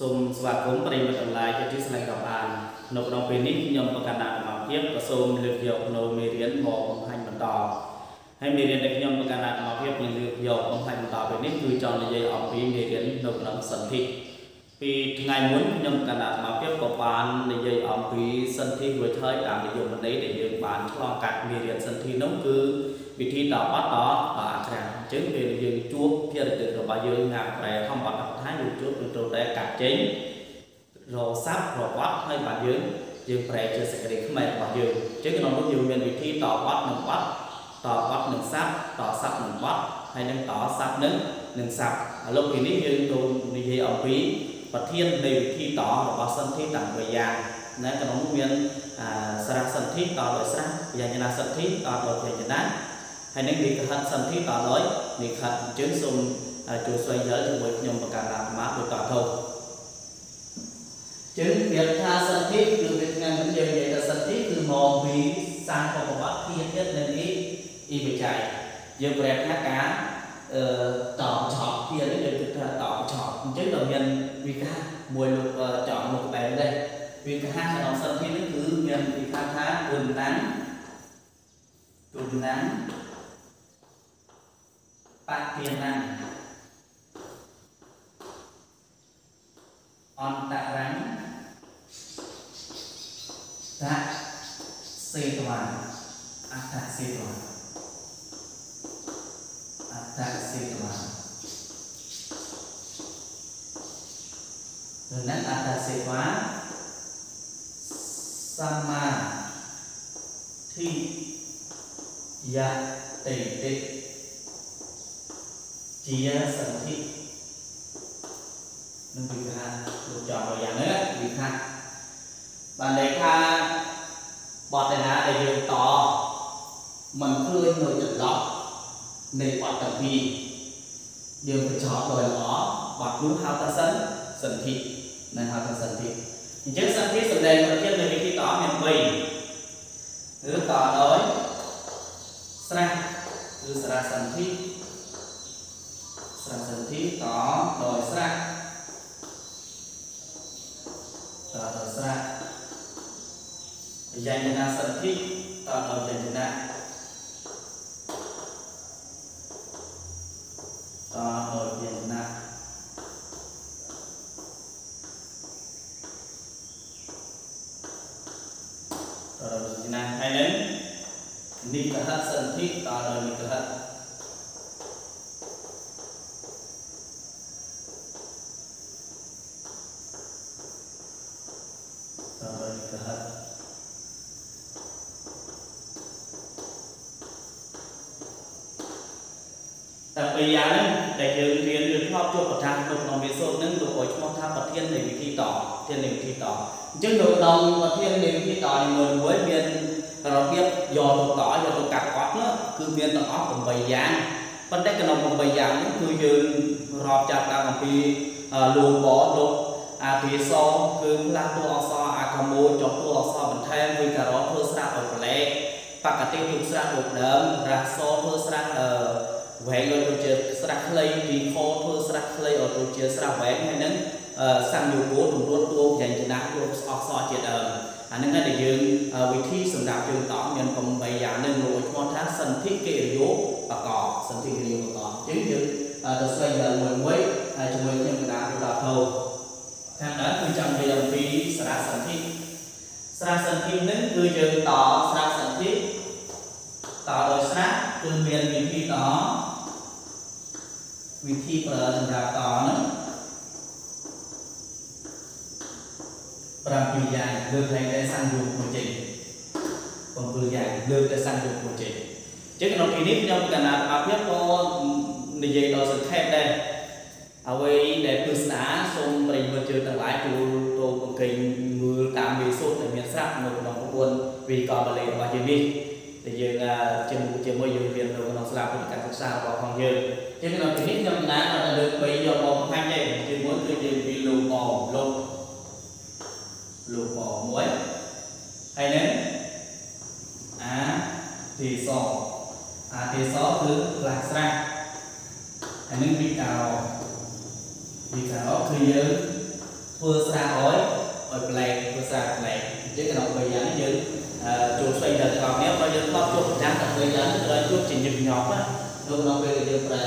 សូមស្វាគមន៍ប្រិយមិត្តទាំងឡាយជាទីស្នេហ៍រាប់អាននៅក្នុងពេលនេះខ្ញុំប្រកាសអាត្មាភាពក៏សូមលើកយកនៅមេរៀនមកបង្ហាញបន្តហើយមេរៀនដែលខ្ញុំប្រកាសអាត្មាភាពនឹងលើកយកបង្ហាញបន្តពេលនេះគឺចង់និយាយអំពីមេរៀននៅក្នុងសន្ធិពីថ្ងៃមុនខ្ញុំកណ្ដាលអាត្មាភាពក៏បាននិយាយអំពីសន្ធិរួចហើយតាមនិយមន័យដែលយើងបានឆ្លងកាត់មេរៀនសន្ធិនោះគឺវិធីតបត់តអក្សរអញ្ចឹងពេលយើងជួបភារកិច្ចរបស់យើងងាក់ប្រែធម្មប ទថាយើងជួបនឹងត្រូវតែកាត់ចេញរស័ព្ទរបត់ហើយបាទយើងយើងប្រែជាសេចក្តីខ្មែររបស់យើងអញ្ចឹងក្នុងនោះយើងមានវិធីតបត់និងបត់តបត់និងស័ព្ទតស័ព្ទនិងបត់ហើយនឹងតស័ព្ទនឹងនឹងស័ព្ទឥឡូវពីនេះយើងទៅនិយាយអំពីប្រធាននៃវិធីតរបស់សន្ធិទាំង3យ៉ាងណាក្នុងនោះមានស្រះសន្ធិតដោយស្រះយញ្ញណាសន្ធិតដោយយញ្ញណាហើយនឹងនិកហិតសន្ធិតដោយនិកហិតអញ្ចឹងសូម ហើយចូលស្វែងយល់ជាមួយខ្ញុំបង្កើតអាត្មាដូចតទៅចឹងវាថាសន្ធិគឺវាថ្ងៃនេះយើងនិយាយថាសន្ធិគឺមកពីសាសប្រវត្តិភាពទៀតនៅនេះអ៊ីបច្ច័យយើងប្រាប់ថាការអឺតបឆប់ទៀតនេះយើងគិតថាតបឆប់អញ្ចឹងដល់មានវិការមួយលោកចောင်းលោកបែបនេះវិការក្នុងសន្ធិនេះគឺមានវិការថាគុណណាំងគុណណាំងបតិណាំង វិខាលោកចង់ឲ្យយ៉ាងនេះវិខាបានន័យថា បទណាដែលយើងតมันឃើញនៅចន្លោះនៃបទទាំងពីរយើងបញ្ចប់ដោយល្អបទនោះហៅថាសិនសន្ធិនៅហៅថាសន្ធិអញ្ចឹងសន្ធិសម្ដែងប្រធាននៃវិធីតមាន3គឺ តដោយស្រះគឺសារៈសន្ធិស្រះសន្ធិតដោយស្រះតដោយស្រះយញ្ញណាសន្ធិតដោយយញ្ញណាតដោយយញ្ញណាតដោយយញ្ញណាហើយនឹងនិកហសន្ធិតដោយនិកហដោយនិកហតែពីយ៉ាងហ្នឹងដែលយើងរៀនយើងធ្លាប់ជួបប្រធាននៅក្នុងវិសុ ទ្ធហ្នឹងលោកឲ្យឈ្មោះថាប្រធាននៃវិធីតប្រធាននៃវិធីតអញ្ចឹងនៅក្នុងប្រធាននៃវិធីតនីមួយៗមានរបៀបយកទៅតយកទៅកាត់កត់នោះគឺមានទាំងអស់8យ៉ាងប៉ុន្តែក្នុង8យ៉ាងនេះគឺយើងរាប់ចាប់តាមអំពីលោកបលោកអាទិសគឺផ្លាស់តួអក្សរ អាកមោចុះតួអក្សរបន្ថែមវិការៈធ្វើស្រាក់ឲ្យប្រឡែកបកតិទុកស្រាក់ដូចដើមរះសធ្វើស្រាក់អឺវែងឲ្យទៅជាស្រះខ្លីទីខធ្វើស្រះខ្លីឲ្យទៅជាស្រះវែងហើយនឹងសង្យុគោទម្រួតតួយ៉ាងចំណាស់យកអក្សរជាដើមអានឹងដែលយើងវិធីសម្រាប់យើងតមាន8យ៉ាងនឹងលោកឈ្មោះថាសន្ធិកិរិយោបកសន្ធិកិរិយោបកអញ្ចឹងយើងទៅស្វែងរកមួយមួយហើយជាមួយខ្ញុំកណ្ដាលទៅដល់ទៅ ខាងដើមគឺចង់និយាយអំពីសារៈសន្ធិសារៈសន្ធិនឹងគឺយើងតសារៈសន្ធិតដោយស្រៈគឺមានវិធីតវិធីប្រើសម្រាប់តហ្នឹង7យ៉ាងលើកលែងតែសង្យុគមួយចេញ7យ៉ាងលើកតែសង្យុគមួយចេញអញ្ចឹងក្នុងទីនេះខ្ញុំកណ្ដាលអាភិបក៏និយាយដល់សង្ខេបដែរ អ្វីដែលគឺស្នាសូមប្រិយមិត្តជឿទាំងឡាយចូលទៅបង្កេញមើលតាមមេសូតដែលមានស្រាប់នៅក្នុងប្រព័ន្ធវិកលបាលីរបស់យើងនេះដែលយើងជាមួយជាមួយយើងរៀននៅក្នុងសាលាពុទ្ធិកសិក្សារបស់ផងយើងជាក្នុងទីនេះខ្ញុំកណ្ដាលដល់លើក3យកមកបង្ហាញទេជាមួយគឺយើងពីលោកអលោកលោកបមួយហើយនឹងអាទេសអាទេសគឺផ្លាស់ស្រះហើយនឹងវិការៈ វិការៈគឺយើងធ្វើស្រាឲ្យឲ្យប្លែកធ្វើស្រាប្លែកអញ្ចឹងក្នុង3យ៉ាងនេះយើងចូលស្វែងរកទាំងអស់គ្នាបើយើងធ្លាប់ជួបប្រចាំតែ3យ៉ាងនេះត្រូវជួបជាញឹកញាប់ណានៅក្នុងពេលដែលយើងប្រែ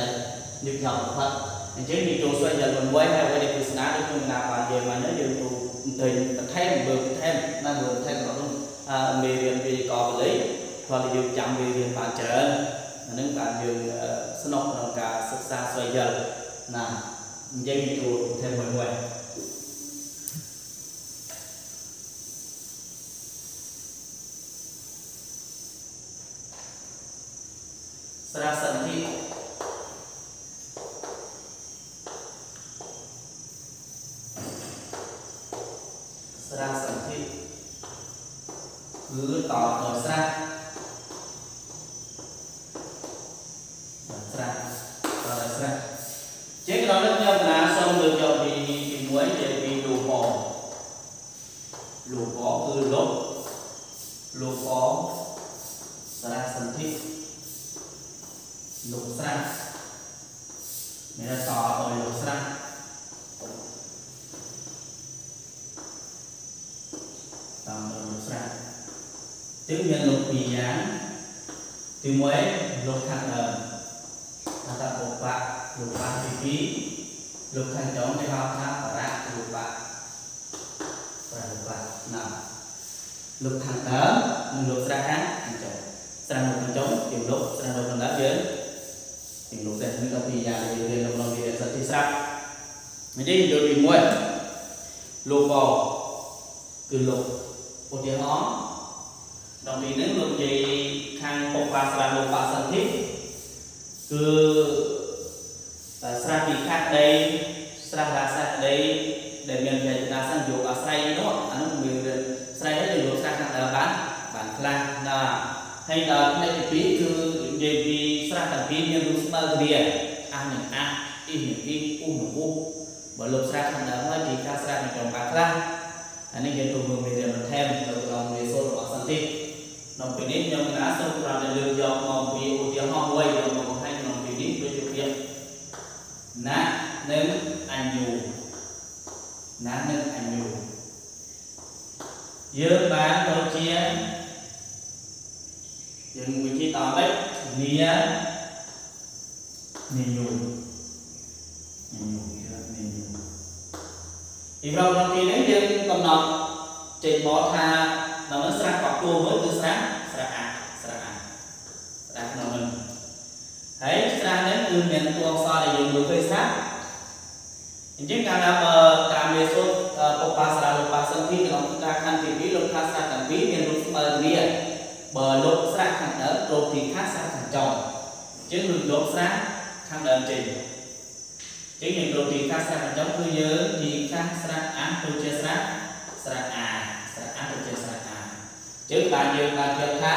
ញឹកញាប់បំផុតអញ្ចឹងយើងចូលស្វែងរកមិនហើយអ្វីដែលគឺស្នាដូចខ្ញុំណាបាននិយាយមកនេះយើងចូលទៅបន្ថែមមើលបន្ថែមណាមើលបន្ថែមក្នុងមេរៀនវិទ្យាកាបាលីគាត់យើងចាំមេរៀនបានច្រើនអានឹងបានយើងស្នុកក្នុងការសិក្សាស្វែងរកណានិយាយចូលប ន្ថែមមួយមួយស្រាសន្ធិស្រាសន្ធិគឺតដោយស្រះស្រះតដោយស្រះជាក្រណិតខ្ញុំណាសូមលើកយកពីទី1ជាពីលូពលូពគឺលុប លូពស្រះសន្ធិលុបស្រះមានតដោយលុបស្រះតាមលុបស្រះจึงមានលុបពីរយ៉ាងទី1លុបខាងដើមថាតបុបៈលុបបាទី2លុបខាងចុងគេហៅថាបរៈលុបៈប្រលុបៈណា លុបខាងដើមនិងលុបស្រះខាងចុងស្រះលុបខាងចុងយើងលុបស្រះលុបខាងដើមយើងយើងលុបដែរនេះក៏ពីរយ៉ាងយើងរៀននៅក្នុងវិទ្យាសាស្ត្រទីស្រាប់និយាយយកពី1លុបបគឺលុបឧទាហរណ៍ដល់ពីនេះលោកនិយាយខាងពុកបាស្រាលោកបាសន្ធិគឺស្រះពីខាត់ដីស្រះរាសាដីដែលមានចេតនាសង្យោគអាស្រ័យនោះ ហើយដល់ផ្នែកទី2គឺនិយាយពីស្រះទាំងពីរមានរូបស្មើគ្នាអះនឹងអះអ៊ីនឹងអ៊ីអ៊ូនឹងអ៊ូបើលោកស្រះខាងដើមហើយទីខាស្រះនឹងក្រុមបានខ្លះអានេះយើងទៅមើលមេរៀនបន្ថែមទៅក្នុងមេសូនរបស់សន្តិនៅពេលនេះខ្ញុំកណាសូមប្រាប់លើកយកមកពីឧទាហរណ៍មួយយកមកបង្ហាញក្នុងពេលនេះដូចជាពាក្យណានិងអញ្ញូណានិងអញ្ញូយើងបាន ដូចជាយើងវិធីតបនេះនីនីញូនីញូនីញូពីប្រវត្តិទីនេះយើងកំណត់ចេញមកថាដល់នោះស្រះកក់ទួលមួយគឺស្រះស្រះអាស្រះអាស្រះក្នុងនោះហើយស្រះនេះគឺមានតួអក្សរដែលយើងមើលឃើញស្រាប់អញ្ចឹងកាលណាបើតាមមេសូតពុបាសារលោកបាសន្ធិក្នុងការខណ្ឌទី2លោកថាស្រះទាំងពីរមានរូបស្មើគ្នា បើលោកស្រះខាងដើមរូបទីខាងស្រះខាងចុងអញ្ចឹងលោកលោកស្រះខាងដើមចេញអញ្ចឹងយើងរូបទីខាងស្រះខាងចុងគឺយើងទីខាងស្រះអាទៅជាស្រះស្រះអាស្រះអាទៅជាស្រះអាជើងបានយើងបានគិតថា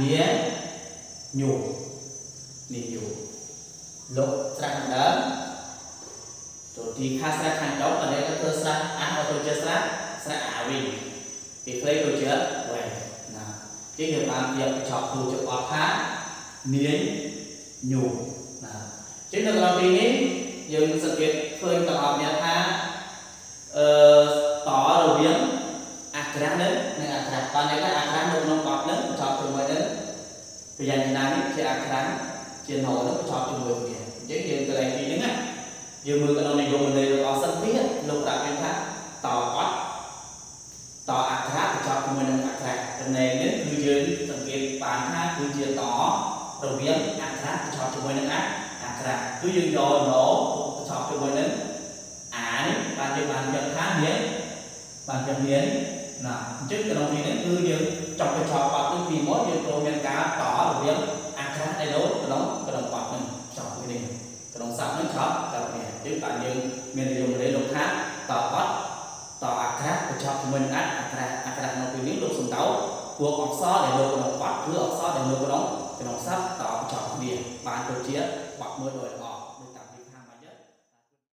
មានញូនេះញូលោកស្រះខាងដើមចូលទីខាស្រះខាងចុងបើនេះទៅធ្វើស្រះអាមកទៅជាស្រះស្រះអាវិញពីខ្លីទៅជាវែង ណាជាងយើងបានយកចប់ទូចអត់ថាមានញូណាជាងនៅក្នុងទីនេះយើងសង្កេតឃើញទាំងអស់គ្នាថាអឺតរវាងអក្សរនឹងនិងអក្សរបានន័យថាអក្សរនៅក្នុងបទនឹងបញ្ចប់ជាមួយនឹងពយញ្ចនានេះជាអក្សរជាណោនឹងបញ្ចប់ជាមួយគ្នាអញ្ចឹងយើងកន្លែងទីហ្នឹងណាយើងមើលក្នុងនិយមន័យរបស់សិនទៀតលោកប្រាប់យើងថាតអត់តអក្សរបញ្ចប់ជាមួយនឹងអក្សរ ចំណែកនេះគឺយើងសង្កេតបានថាគឺជាតរវាងអក្សរបញ្ចប់ជាមួយនឹងអក្សរគឺយើងយកណោបញ្ចប់ជាមួយនឹងអានេះបានយើងបានយកថាមានបានយកមានណាអញ្ចឹងក្នុងទីនេះគឺយើងចង់បញ្ចប់បាត់នេះពីមកយើងត្រូវមានការតរវាងអក្សរដែលលោកក្នុងក្នុងបាត់នេះចប់នេះក្នុងស័ព្ទនឹងចប់ដល់នេះអញ្ចឹងបានយើងមាននិយមន័យលោកថាតបាត់ តអក្សរបញ្ចប់ជាមួយនឹងអក្សរអក្សរក្នុងទីនេះលោកសំដៅពួកអក្សរដែលលោកក្នុងបាត់គឺអក្សរដែលលោកក្នុងក្នុងស័ព្ទតបញ្ចប់គ្នាបានទៅជាបាត់មួយដោយ